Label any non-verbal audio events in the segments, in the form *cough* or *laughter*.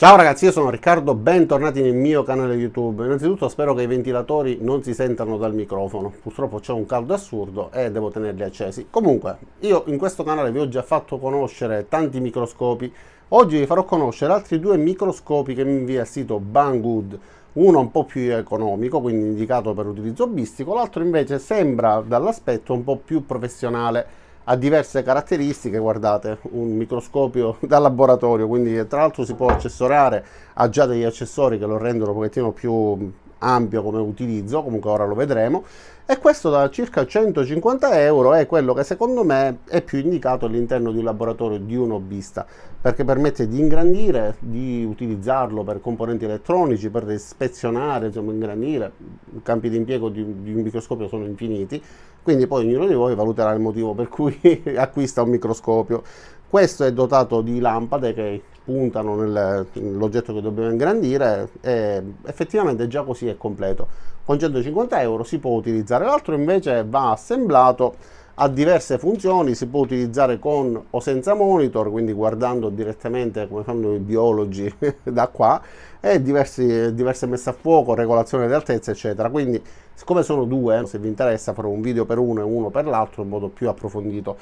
Ciao ragazzi, io sono Riccardo, bentornati nel mio canale YouTube. Innanzitutto spero che i ventilatori non si sentano dal microfono. Purtroppo c'è un caldo assurdo e devo tenerli accesi. Comunque, io in questo canale vi ho già fatto conoscere tanti microscopi. Oggi vi farò conoscere altri due microscopi che mi invia il sito Banggood. Uno un po' più economico, quindi indicato per utilizzo hobbistico, l'altro invece sembra dall'aspetto un po' più professionale ha diverse caratteristiche, guardate, un microscopio *laughs* da laboratorio, quindi tra l'altro si può accessorare, ha già degli accessori che lo rendono un pochettino più ampio come utilizzo, comunque ora lo vedremo, e questo da circa 150 euro è quello che secondo me è più indicato all'interno di un laboratorio di un hobbista, perché permette di ingrandire, di utilizzarlo per componenti elettronici, per ispezionare, insomma ingrandire, i campi di impiego di, di un microscopio sono infiniti, quindi poi ognuno di voi valuterà il motivo per cui *laughs* acquista un microscopio. Questo è dotato di lampade che puntano nell'oggetto che dobbiamo ingrandire e effettivamente già così è completo. Con 150 euro si può utilizzare, l'altro invece va assemblato ha diverse funzioni, si può utilizzare con o senza monitor, quindi guardando direttamente come fanno i biologi *laughs* da qua, e diversi, diverse messe a fuoco, regolazione di altezza, eccetera. Quindi, siccome sono due, se vi interessa farò un video per uno e uno per l'altro in modo più approfondito.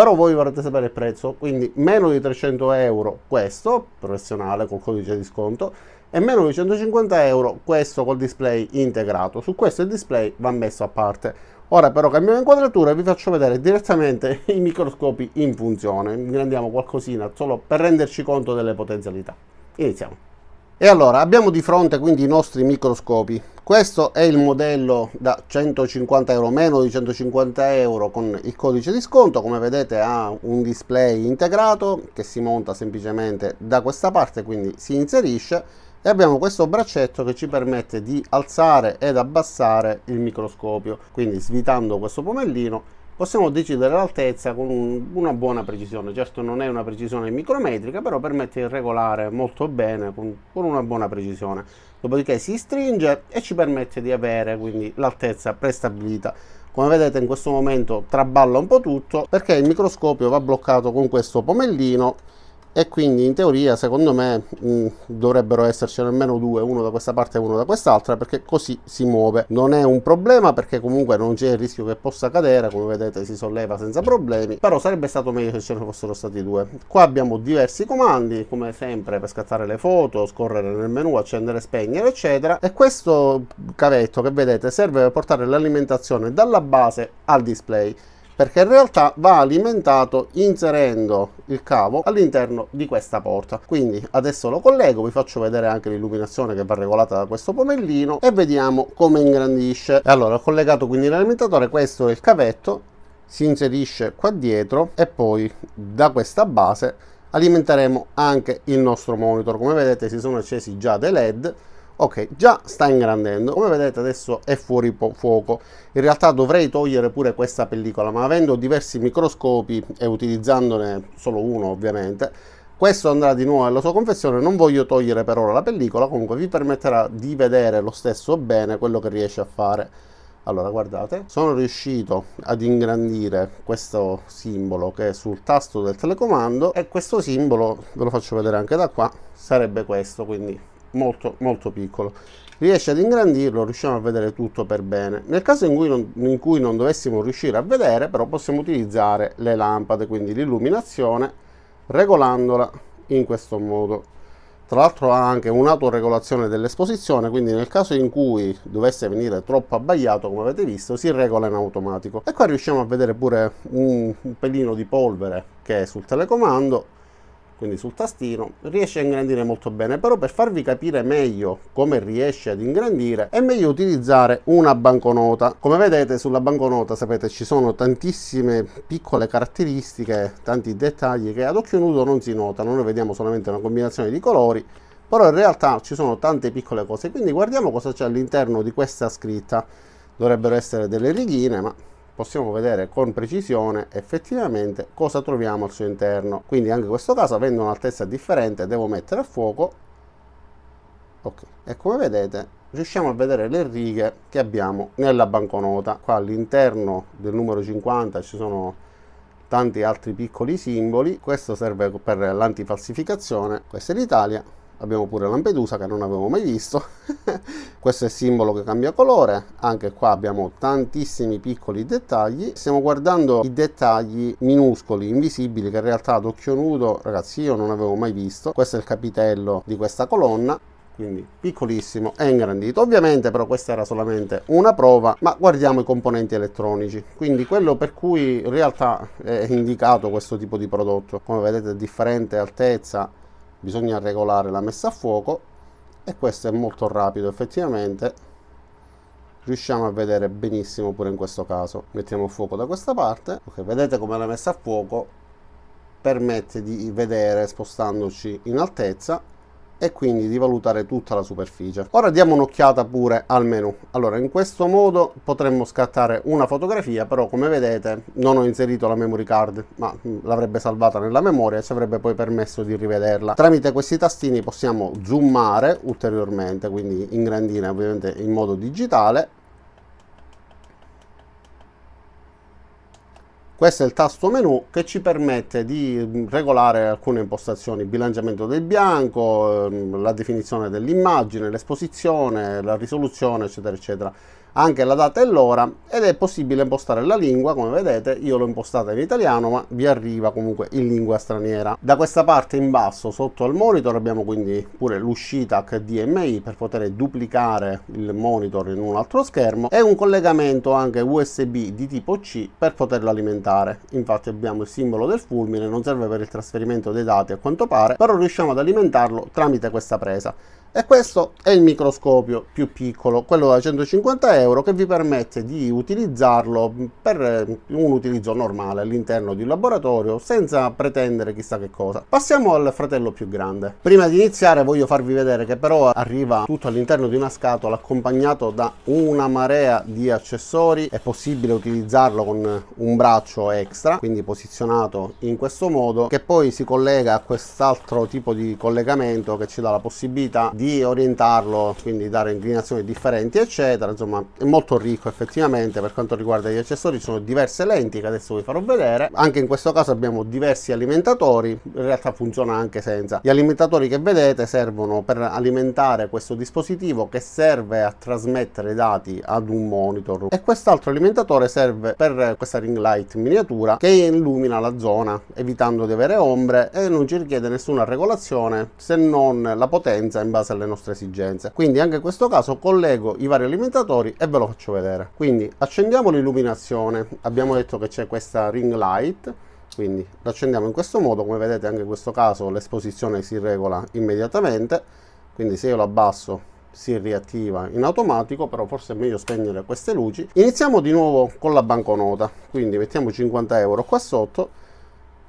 Però voi vorrete sapere il prezzo, quindi meno di 300 euro questo, professionale col codice di sconto, e meno di 150 euro questo col display integrato. Su questo il display va messo a parte. Ora però cambiamo inquadratura e vi faccio vedere direttamente *laughs* i microscopi in funzione. Ingrandiamo qualcosina solo per renderci conto delle potenzialità. Iniziamo. E allora abbiamo di fronte quindi i nostri microscopi. Questo è il modello da 150 euro, meno di 150 euro con il codice di sconto. Come vedete ha un display integrato che si monta semplicemente da questa parte, quindi si inserisce e abbiamo questo braccetto che ci permette di alzare ed abbassare il microscopio. Quindi svitando questo pomellino possiamo decidere l'altezza con un, una buona precisione. Certo non è una precisione micrometrica però permette di regolare molto bene con, con una buona precisione dopodiché si stringe e ci permette di avere quindi l'altezza prestabilita. Come vedete in questo momento traballa un po' tutto perché il microscopio va bloccato con questo pomellino e quindi in teoria secondo me mh, dovrebbero esserci almeno due uno da questa parte e uno da quest'altra perché così si muove. Non è un problema perché comunque non c'è il rischio che possa cadere come vedete si solleva senza problemi però sarebbe stato meglio se ce ne fossero stati due. Qua abbiamo diversi comandi come sempre per scattare le foto scorrere nel menu accendere spegnere eccetera. E questo cavetto che vedete serve per portare l'alimentazione dalla base al display perché in realtà va alimentato inserendo il cavo all'interno di questa porta. Quindi adesso lo collego vi faccio vedere anche l'illuminazione che va regolata da questo pomellino e vediamo come ingrandisce. Allora ho collegato quindi l'alimentatore questo è il cavetto si inserisce qua dietro e poi da questa base alimenteremo anche il nostro monitor. Come vedete si sono accesi già dei led ok già sta ingrandendo. Come vedete adesso è fuori fuoco. In realtà dovrei togliere pure questa pellicola ma avendo diversi microscopi e utilizzandone solo uno ovviamente questo andrà di nuovo nella sua confezione. Non voglio togliere per ora la pellicola. Comunque vi permetterà di vedere lo stesso bene quello che riesce a fare. Allora guardate. Sono riuscito ad ingrandire questo simbolo che è sul tasto del telecomando e questo simbolo ve lo faccio vedere anche da qua sarebbe questo quindi molto molto piccolo. Riesce ad ingrandirlo riusciamo a vedere tutto per bene. Nel caso in cui, non, in cui non dovessimo riuscire a vedere però possiamo utilizzare le lampade quindi l'illuminazione regolandola in questo modo. Tra l'altro ha anche un'autoregolazione dell'esposizione quindi nel caso in cui dovesse venire troppo abbagliato come avete visto si regola in automatico. E qua riusciamo a vedere pure un, un pelino di polvere che è sul telecomando quindi sul tastino, riesce a ingrandire molto bene, però per farvi capire meglio come riesce ad ingrandire è meglio utilizzare una banconota. Come vedete sulla banconota sapete ci sono tantissime piccole caratteristiche, tanti dettagli che ad occhio nudo non si notano, noi vediamo solamente una combinazione di colori, però in realtà ci sono tante piccole cose, quindi guardiamo cosa c'è all'interno di questa scritta. Dovrebbero essere delle righine, ma possiamo vedere con precisione effettivamente cosa troviamo al suo interno. Quindi anche in questo caso avendo un'altezza differente devo mettere a fuoco. Ok e come vedete riusciamo a vedere le righe che abbiamo nella banconota. Qua all'interno del numero 50 ci sono tanti altri piccoli simboli. Questo serve per l'antifalsificazione. Questa è l'Italia abbiamo pure Lampedusa che non avevo mai visto. *laughs* Questo è il simbolo che cambia colore. Anche qua abbiamo tantissimi piccoli dettagli. Stiamo guardando i dettagli minuscoli invisibili che in realtà ad occhio nudo ragazzi io non avevo mai visto. Questo è il capitello di questa colonna quindi piccolissimo e ingrandito. Ovviamente però questa era solamente una prova ma guardiamo i componenti elettronici. Quindi quello per cui in realtà è indicato questo tipo di prodotto. Come vedete differente altezza bisogna regolare la messa a fuoco e questo è molto rapido effettivamente. Riusciamo a vedere benissimo pure in questo caso. Mettiamo fuoco da questa parte. Ok vedete come la messa a fuoco? Permette di vedere spostandoci in altezza e quindi di valutare tutta la superficie. Ora diamo un'occhiata pure al menu. Allora, in questo modo potremmo scattare una fotografia, però come vedete non ho inserito la memory card, ma mm, l'avrebbe salvata nella memoria e ci avrebbe poi permesso di rivederla. Tramite questi tastini possiamo zoomare ulteriormente, quindi ingrandire ovviamente in modo digitale Questo è il tasto menu che ci permette di mm, regolare alcune impostazioni, bilanciamento del bianco, mm, la definizione dell'immagine, l'esposizione, la risoluzione, eccetera, eccetera anche la data e l'ora ed è possibile impostare la lingua come vedete io l'ho impostata in italiano ma vi arriva comunque in lingua straniera. Da questa parte in basso sotto al monitor abbiamo quindi pure l'uscita HDMI per poter duplicare il monitor in un altro schermo e un collegamento anche USB di tipo C per poterlo alimentare. Infatti abbiamo il simbolo del fulmine non serve per il trasferimento dei dati a quanto pare però riusciamo ad alimentarlo tramite questa presa e questo è il microscopio più piccolo, quello da 150 euro, che vi permette di utilizzarlo per eh, un utilizzo normale all'interno di un laboratorio senza pretendere chissà che cosa. Passiamo al fratello più grande. Prima di iniziare voglio farvi vedere che però arriva tutto all'interno di una scatola accompagnato da una marea di accessori. È possibile utilizzarlo con un braccio extra, quindi posizionato in questo modo, che poi si collega a quest'altro tipo di collegamento che ci dà la possibilità di orientarlo, quindi dare inclinazioni differenti, eccetera. Insomma, è molto ricco effettivamente per quanto riguarda gli accessori. Ci sono diverse lenti che adesso vi farò vedere. Anche in questo caso abbiamo diversi alimentatori, in realtà funziona anche senza. Gli alimentatori che vedete servono per alimentare questo dispositivo che serve a trasmettere dati ad un monitor e quest'altro alimentatore serve per questa ring light miniatura che illumina la zona evitando di avere ombre e non ci richiede nessuna regolazione se non la potenza in base base alle nostre esigenze. Quindi anche in questo caso collego i vari alimentatori e ve lo faccio vedere. Quindi accendiamo l'illuminazione, abbiamo detto che c'è questa ring light, quindi lo accendiamo in questo modo, come vedete anche in questo caso l'esposizione si regola immediatamente, quindi se io lo abbasso si riattiva in automatico però forse è meglio spegnere queste luci. Iniziamo di nuovo con la banconota. Quindi mettiamo 50 euro qua sotto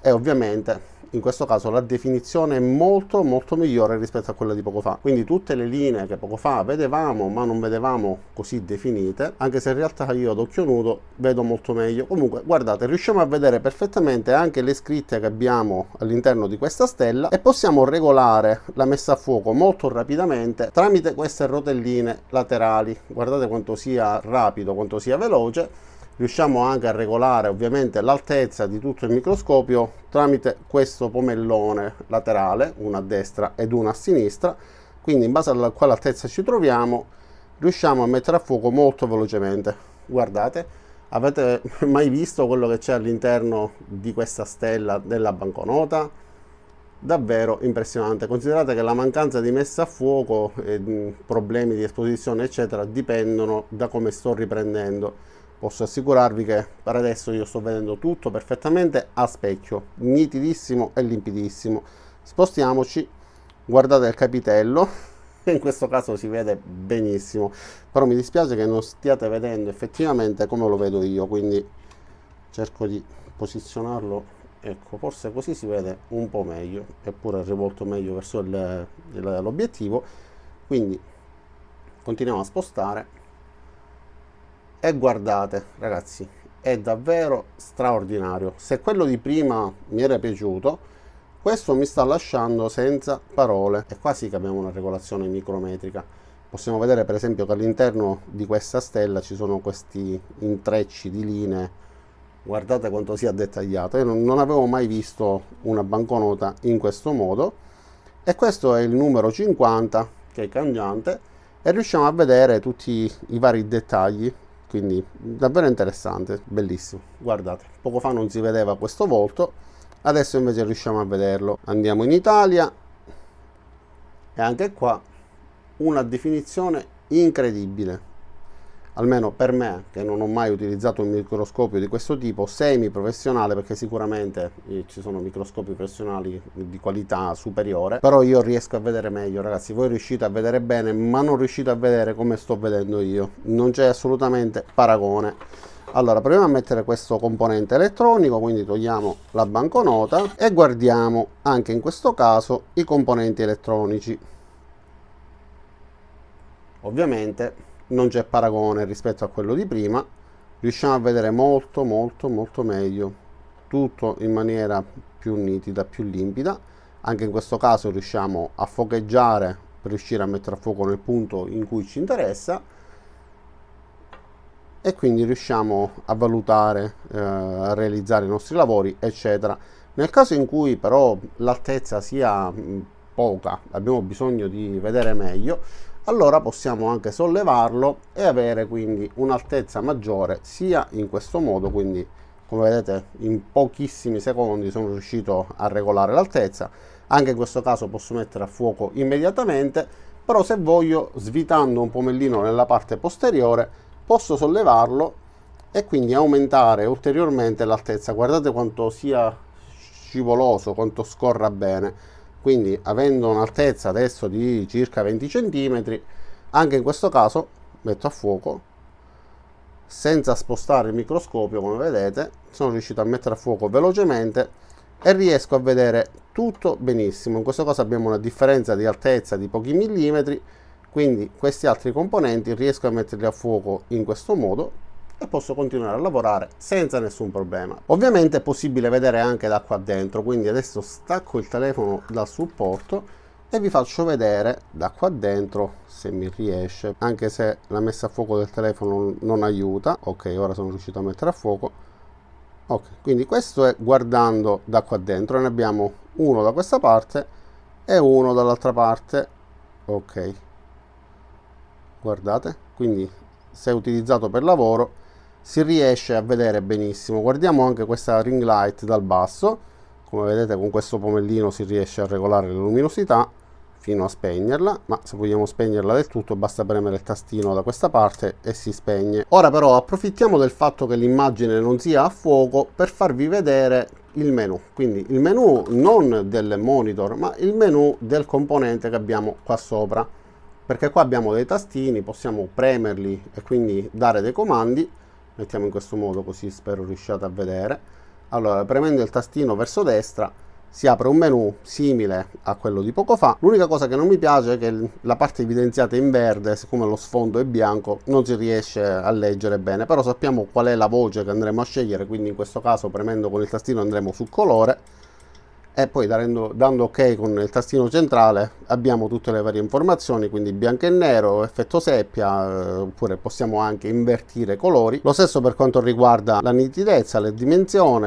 e ovviamente in questo caso la definizione è molto molto migliore rispetto a quella di poco fa. Quindi tutte le linee che poco fa vedevamo ma non vedevamo così definite anche se in realtà io ad occhio nudo vedo molto meglio. Comunque guardate riusciamo a vedere perfettamente anche le scritte che abbiamo all'interno di questa stella e possiamo regolare la messa a fuoco molto rapidamente tramite queste rotelline laterali. Guardate quanto sia rapido quanto sia veloce riusciamo anche a regolare ovviamente l'altezza di tutto il microscopio tramite questo pomellone laterale, una a destra ed una a sinistra, quindi in base alla quale altezza ci troviamo riusciamo a mettere a fuoco molto velocemente. Guardate, avete *laughs* mai visto quello che c'è all'interno di questa stella della banconota? Davvero impressionante, considerate che la mancanza di messa a fuoco, e problemi di esposizione eccetera dipendono da come sto riprendendo posso assicurarvi che per adesso io sto vedendo tutto perfettamente a specchio nitidissimo e limpidissimo. Spostiamoci guardate il capitello *laughs* in questo caso si vede benissimo però mi dispiace che non stiate vedendo effettivamente come lo vedo io quindi cerco di posizionarlo ecco forse così si vede un po meglio eppure rivolto meglio verso l'obiettivo. Quindi continuiamo a spostare e guardate ragazzi è davvero straordinario. Se quello di prima mi era piaciuto questo mi sta lasciando senza parole. E qua sì che abbiamo una regolazione micrometrica. Possiamo vedere per esempio che all'interno di questa stella ci sono questi intrecci di linee. Guardate quanto sia dettagliato. Io non avevo mai visto una banconota in questo modo. E questo è il numero 50 che è cangiante e riusciamo a vedere tutti i vari dettagli quindi davvero interessante bellissimo. Guardate poco fa non si vedeva questo volto adesso invece riusciamo a vederlo. Andiamo in Italia. E anche qua una definizione incredibile almeno per me che non ho mai utilizzato un microscopio di questo tipo semi professionale perché sicuramente eh, ci sono microscopi professionali di qualità superiore però io riesco a vedere meglio ragazzi. Voi riuscite a vedere bene ma non riuscite a vedere come sto vedendo io. Non c'è assolutamente paragone. Allora proviamo a mettere questo componente elettronico quindi togliamo la banconota e guardiamo anche in questo caso i componenti elettronici. Ovviamente non c'è paragone rispetto a quello di prima. Riusciamo a vedere molto molto molto meglio tutto in maniera più nitida più limpida. Anche in questo caso riusciamo a focheggiare per riuscire a mettere a fuoco nel punto in cui ci interessa. E quindi riusciamo a valutare eh, a realizzare i nostri lavori eccetera. Nel caso in cui però l'altezza sia poca abbiamo bisogno di vedere meglio allora possiamo anche sollevarlo e avere quindi un'altezza maggiore sia in questo modo quindi come vedete in pochissimi secondi sono riuscito a regolare l'altezza. Anche in questo caso posso mettere a fuoco immediatamente però se voglio svitando un pomellino nella parte posteriore posso sollevarlo e quindi aumentare ulteriormente l'altezza. Guardate quanto sia scivoloso quanto scorra bene quindi avendo un'altezza adesso di circa 20 cm anche in questo caso metto a fuoco senza spostare il microscopio come vedete sono riuscito a mettere a fuoco velocemente e riesco a vedere tutto benissimo. In questo caso abbiamo una differenza di altezza di pochi millimetri quindi questi altri componenti riesco a metterli a fuoco in questo modo e posso continuare a lavorare senza nessun problema. Ovviamente è possibile vedere anche da qua dentro, quindi adesso stacco il telefono dal supporto e vi faccio vedere da qua dentro se mi riesce, anche se la messa a fuoco del telefono non aiuta. Ok, ora sono riuscito a mettere a fuoco. Ok, quindi questo è guardando da qua dentro, ne abbiamo uno da questa parte e uno dall'altra parte. Ok, guardate, quindi se utilizzato per lavoro si riesce a vedere benissimo. Guardiamo anche questa ring light dal basso. Come vedete con questo pomellino si riesce a regolare la luminosità fino a spegnerla ma se vogliamo spegnerla del tutto basta premere il tastino da questa parte e si spegne. Ora però approfittiamo del fatto che l'immagine non sia a fuoco per farvi vedere il menu. Quindi il menu non del monitor ma il menu del componente che abbiamo qua sopra. Perché qua abbiamo dei tastini possiamo premerli e quindi dare dei comandi mettiamo in questo modo così spero riusciate a vedere. Allora premendo il tastino verso destra si apre un menu simile a quello di poco fa. L'unica cosa che non mi piace è che la parte evidenziata in verde siccome lo sfondo è bianco non si riesce a leggere bene. Però sappiamo qual è la voce che andremo a scegliere quindi in questo caso premendo con il tastino andremo su colore e poi dando, dando ok con il tastino centrale abbiamo tutte le varie informazioni quindi bianco e nero effetto seppia eh, oppure possiamo anche invertire colori. Lo stesso per quanto riguarda la nitidezza le dimensioni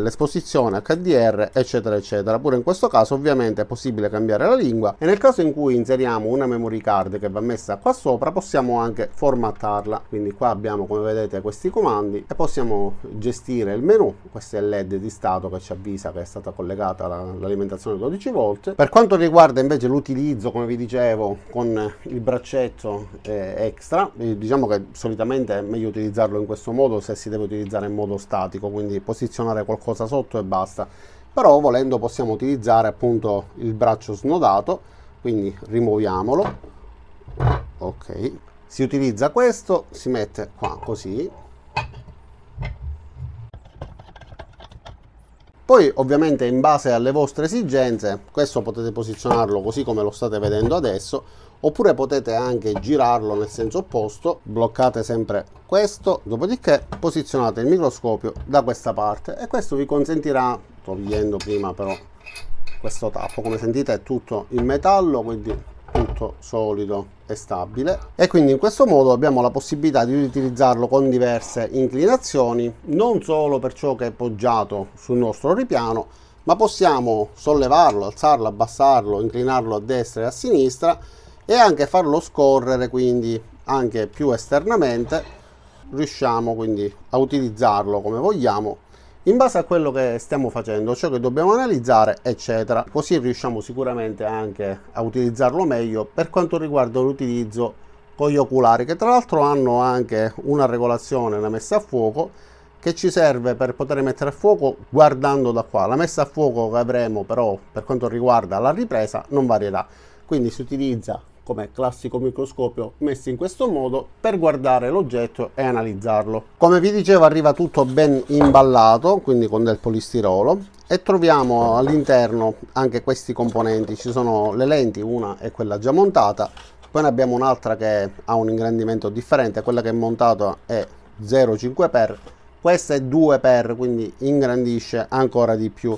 l'esposizione HDR eccetera eccetera. Pure in questo caso ovviamente è possibile cambiare la lingua. E nel caso in cui inseriamo una memory card che va messa qua sopra possiamo anche formattarla. Quindi qua abbiamo come vedete questi comandi e possiamo gestire il menu. Questo è il led di stato che ci avvisa che è stata collegata collegata all'alimentazione 12 volt. Per quanto riguarda invece l'utilizzo, come vi dicevo, con il braccetto eh, extra, eh, diciamo che solitamente è meglio utilizzarlo in questo modo se si deve utilizzare in modo statico, quindi posizionare qualcosa sotto e basta. Però volendo possiamo utilizzare appunto il braccio snodato, quindi rimuoviamolo. Ok, si utilizza questo, si mette qua così Poi ovviamente in base alle vostre esigenze, questo potete posizionarlo così come lo state vedendo adesso, oppure potete anche girarlo nel senso opposto, bloccate sempre questo, dopodiché posizionate il microscopio da questa parte e questo vi consentirà, togliendo prima però questo tappo, come sentite è tutto in metallo, quindi tutto solido e stabile. E quindi in questo modo abbiamo la possibilità di utilizzarlo con diverse inclinazioni non solo per ciò che è poggiato sul nostro ripiano ma possiamo sollevarlo, alzarlo, abbassarlo, inclinarlo a destra e a sinistra e anche farlo scorrere quindi anche più esternamente. Riusciamo quindi a utilizzarlo come vogliamo in base a quello che stiamo facendo, ciò che dobbiamo analizzare, eccetera. Così riusciamo sicuramente anche a utilizzarlo meglio per quanto riguarda l'utilizzo con gli oculari, che tra l'altro hanno anche una regolazione, una messa a fuoco, che ci serve per poter mettere a fuoco guardando da qua. La messa a fuoco che avremo però per quanto riguarda la ripresa non varierà, quindi si utilizza come classico microscopio messo in questo modo per guardare l'oggetto e analizzarlo. Come vi dicevo arriva tutto ben imballato, quindi con del polistirolo e troviamo all'interno anche questi componenti, ci sono le lenti, una è quella già montata, poi ne abbiamo un'altra che ha un ingrandimento differente, quella che è montata è 0,5x, questa è 2x, quindi ingrandisce ancora di più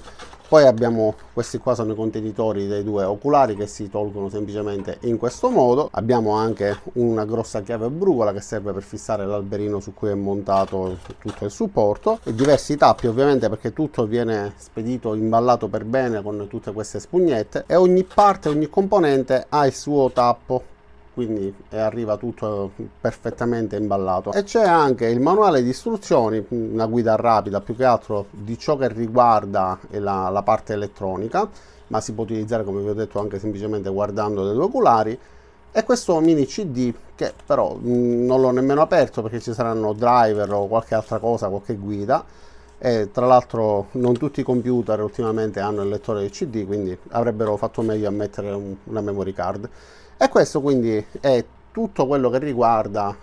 poi abbiamo questi qua sono i contenitori dei due oculari che si tolgono semplicemente in questo modo. Abbiamo anche una grossa chiave brugola che serve per fissare l'alberino su cui è montato tutto il supporto. E diversi tappi ovviamente perché tutto viene spedito imballato per bene con tutte queste spugnette. E ogni parte ogni componente ha il suo tappo quindi arriva tutto perfettamente imballato. E c'è anche il manuale di istruzioni una guida rapida più che altro di ciò che riguarda la, la parte elettronica ma si può utilizzare come vi ho detto anche semplicemente guardando dai due oculari. E questo mini cd che però mh, non l'ho nemmeno aperto perché ci saranno driver o qualche altra cosa qualche guida. E tra l'altro non tutti i computer ultimamente hanno il lettore di cd quindi avrebbero fatto meglio a mettere un, una memory card e questo quindi è tutto quello che riguarda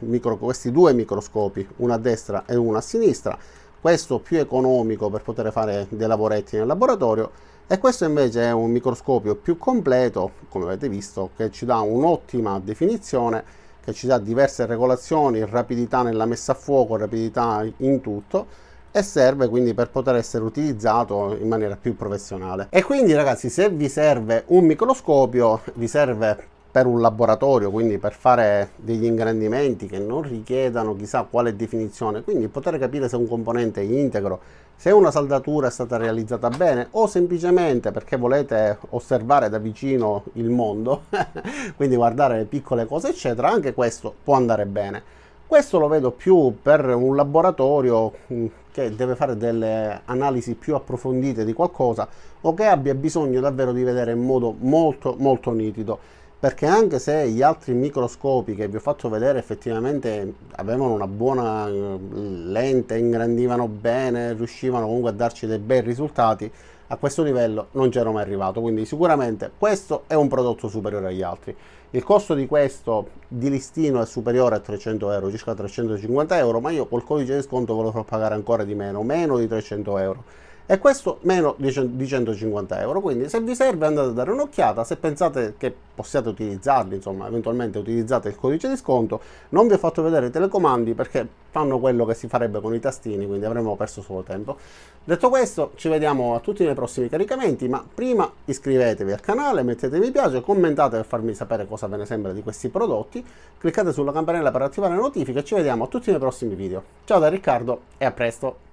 micro, questi due microscopi, uno a destra e uno a sinistra, questo più economico per poter fare dei lavoretti nel laboratorio. E questo invece è un microscopio più completo, come avete visto, che ci dà un'ottima definizione, che ci dà diverse regolazioni, rapidità nella messa a fuoco, rapidità in tutto e serve quindi per poter essere utilizzato in maniera più professionale. E quindi ragazzi se vi serve un microscopio, vi serve per un laboratorio, quindi per fare degli ingrandimenti che non richiedano chissà quale definizione, quindi poter capire se un componente è integro, se una saldatura è stata realizzata bene o semplicemente perché volete osservare da vicino il mondo, *laughs* quindi guardare le piccole cose eccetera, anche questo può andare bene. Questo lo vedo più per un laboratorio mm, che deve fare delle analisi più approfondite di qualcosa o che abbia bisogno davvero di vedere in modo molto molto nitido perché anche se gli altri microscopi che vi ho fatto vedere effettivamente avevano una buona eh, lente, ingrandivano bene, riuscivano comunque a darci dei bei risultati, a questo livello non c'ero mai arrivato, quindi sicuramente questo è un prodotto superiore agli altri. Il costo di questo di listino è superiore a 300 euro, circa 350 euro, ma io col codice di sconto ve lo farò pagare ancora di meno, meno di 300 euro e questo meno di 150 euro quindi se vi serve andate a dare un'occhiata se pensate che possiate utilizzarli insomma eventualmente utilizzate il codice di sconto non vi ho fatto vedere i telecomandi perché fanno quello che si farebbe con i tastini quindi avremmo perso solo tempo. Detto questo ci vediamo a tutti nei prossimi caricamenti ma prima iscrivetevi al canale mettete mi piace commentate per farmi sapere cosa ve ne sembra di questi prodotti cliccate sulla campanella per attivare le notifiche ci vediamo a tutti nei prossimi video. Ciao da Riccardo e a presto